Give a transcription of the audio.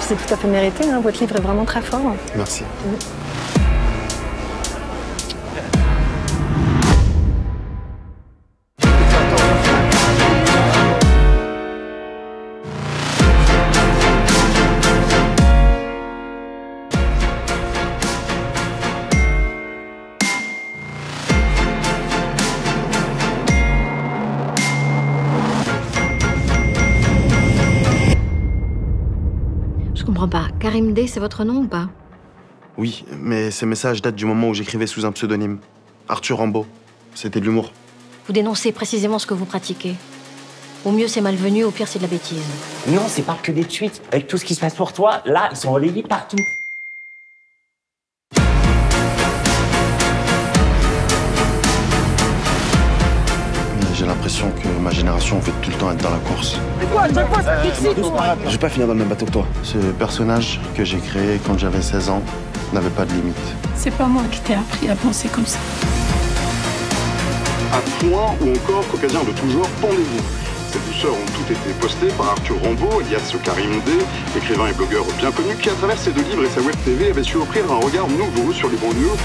C'est tout à fait mérité, hein. votre livre est vraiment très fort. Merci. Je comprends pas. Karim D, c'est votre nom ou pas Oui, mais ces messages datent du moment où j'écrivais sous un pseudonyme. Arthur Rambaud. C'était de l'humour. Vous dénoncez précisément ce que vous pratiquez. Au mieux, c'est malvenu, au pire, c'est de la bêtise. Non, c'est pas que des tweets. Avec tout ce qui se passe pour toi, là, ils sont relayés partout. L'impression que ma génération veut tout le temps être dans la course. Je vais pas finir dans le même bateau que toi. Ce personnage que j'ai créé quand j'avais 16 ans n'avait pas de limite. C'est pas moi qui t'ai appris à penser comme ça. À point ou encore caucasien de toujours, pendez-vous. Ces douceurs ont toutes été postées par Arthur Rambaud, alias Karim D, écrivain et blogueur bien connu, qui à travers ses deux livres et sa web TV avait su offrir un regard nouveau sur les banlieues.